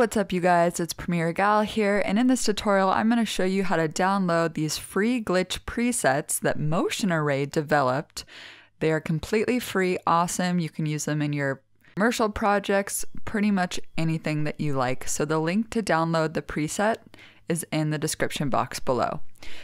what's up you guys? It's Premiere Gal here, and in this tutorial I'm going to show you how to download these free glitch presets that Motion Array developed. They are completely free, awesome. You can use them in your commercial projects, pretty much anything that you like. So the link to download the preset is in the description box below.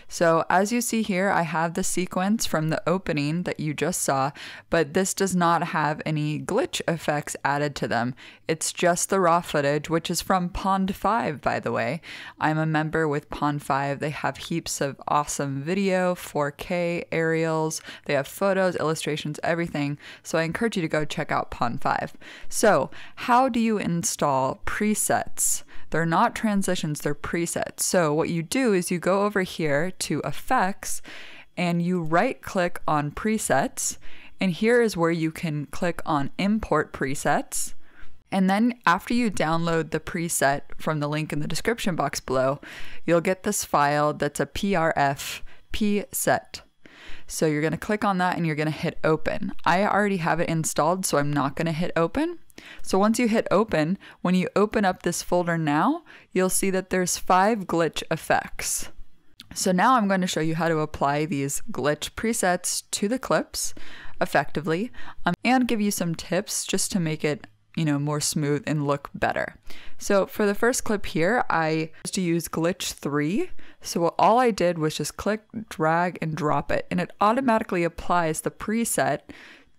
So as you see here, I have the sequence from the opening that you just saw, but this does not have any glitch effects added to them. It's just the raw footage, which is from Pond5, by the way. I'm a member with Pond5. They have heaps of awesome video, 4K aerials, they have photos, illustrations, everything. So I encourage you to go check out Pond5. So how do you install presets? They're not transitions, they're presets. So what you do is you go over here to effects and you right click on presets. And here is where you can click on import presets. And then after you download the preset from the link in the description box below, you'll get this file that's a PRF pset. So you're going to click on that and you're going to hit open. I already have it installed, so I'm not going to hit open. So once you hit open, when you open up this folder now, you'll see that there's five glitch effects. So now I'm going to show you how to apply these glitch presets to the clips effectively um, and give you some tips just to make it you know, more smooth and look better. So for the first clip here, I used to use glitch 3. So all I did was just click, drag, and drop it, and it automatically applies the preset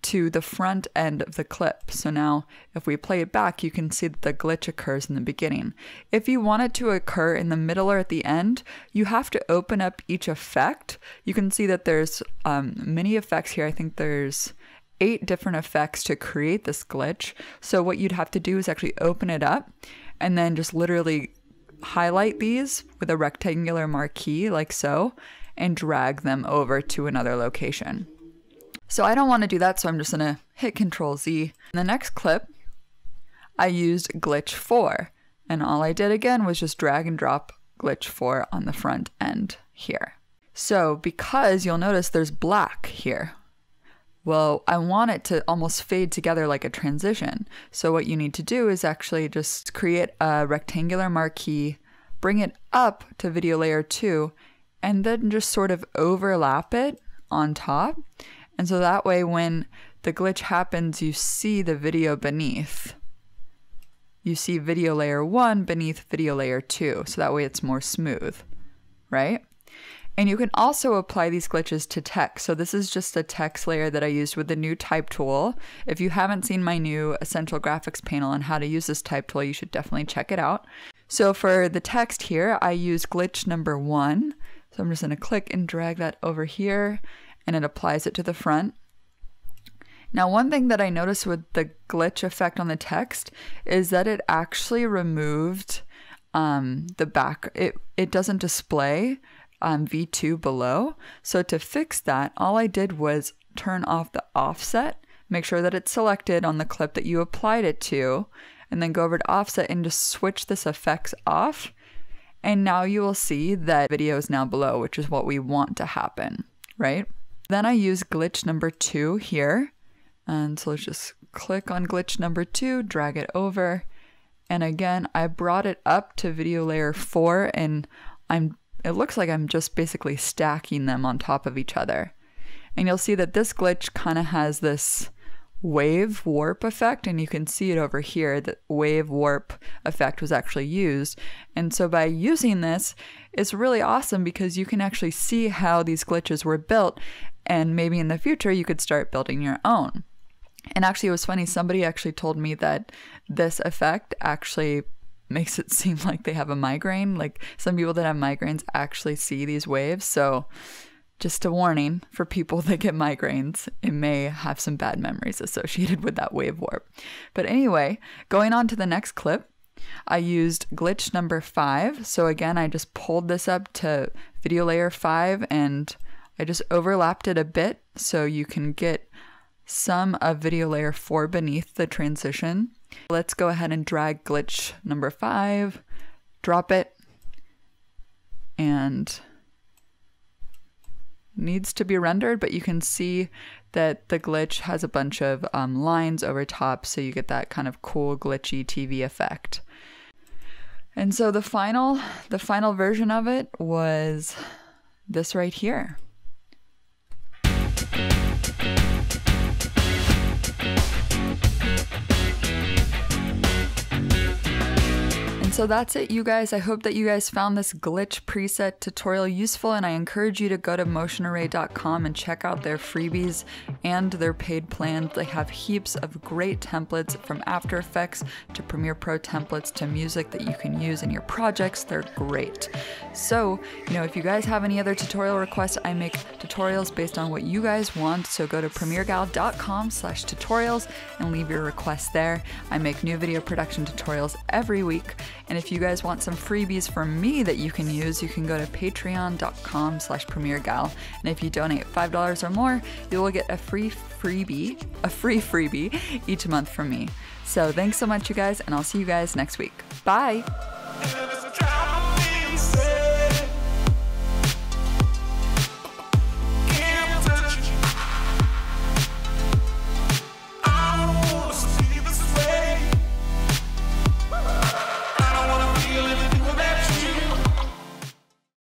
to the front end of the clip. So now if we play it back, you can see that the glitch occurs in the beginning. If you want it to occur in the middle or at the end, you have to open up each effect. You can see that there's um, many effects here. I think there's eight different effects to create this glitch. So what you'd have to do is actually open it up and then just literally highlight these with a rectangular marquee like so and drag them over to another location. So I don't want to do that, so I'm just going to hit Control Z. In the next clip, I used glitch 4, and all I did again was just drag and drop glitch 4 on the front end here. So because you'll notice there's black here, well, I want it to almost fade together like a transition. So what you need to do is actually just create a rectangular marquee, bring it up to video layer 2, and then just sort of overlap it on top. And so that way, when the glitch happens, you see the video beneath. You see video layer one beneath video layer two. So that way it's more smooth, right? And you can also apply these glitches to text. So this is just a text layer that I used with the new type tool. If you haven't seen my new essential graphics panel on how to use this type tool, you should definitely check it out. So for the text here, I use glitch number one. So I'm just gonna click and drag that over here and it applies it to the front. Now, one thing that I noticed with the glitch effect on the text is that it actually removed um, the back. It, it doesn't display um, V2 below. So to fix that, all I did was turn off the offset, make sure that it's selected on the clip that you applied it to, and then go over to offset and just switch this effects off. And now you will see that video is now below, which is what we want to happen, right? Then I use glitch number two here. And so let's just click on glitch number two, drag it over. And again, I brought it up to video layer four and I'm it looks like I'm just basically stacking them on top of each other. And you'll see that this glitch kind of has this wave warp effect and you can see it over here that wave warp effect was actually used and so by using this it's really awesome because you can actually see how these glitches were built and maybe in the future you could start building your own. And actually, it was funny, somebody actually told me that this effect actually makes it seem like they have a migraine. Like some people that have migraines actually see these waves. So, just a warning for people that get migraines, it may have some bad memories associated with that wave warp. But anyway, going on to the next clip, I used glitch number five. So again, I just pulled this up to video layer five and I just overlapped it a bit so you can get some of video layer 4 beneath the transition. Let's go ahead and drag glitch number 5, drop it, and needs to be rendered, but you can see that the glitch has a bunch of um, lines over top, so you get that kind of cool glitchy TV effect. And so the final the final version of it was this right here. So that's it, you guys. I hope that you guys found this glitch preset tutorial useful, and I encourage you to go to motionarray.com and check out their freebies and their paid plans. They have heaps of great templates from After Effects to Premiere Pro templates to music that you can use in your projects. They're great. So, you know, if you guys have any other tutorial requests, I make tutorials based on what you guys want. So go to premieregal.com slash tutorials and leave your requests there. I make new video production tutorials every week and if you guys want some freebies from me that you can use, you can go to patreon.com slash premieregal. And if you donate $5 or more, you will get a free freebie, a free freebie each month from me. So thanks so much, you guys, and I'll see you guys next week. Bye!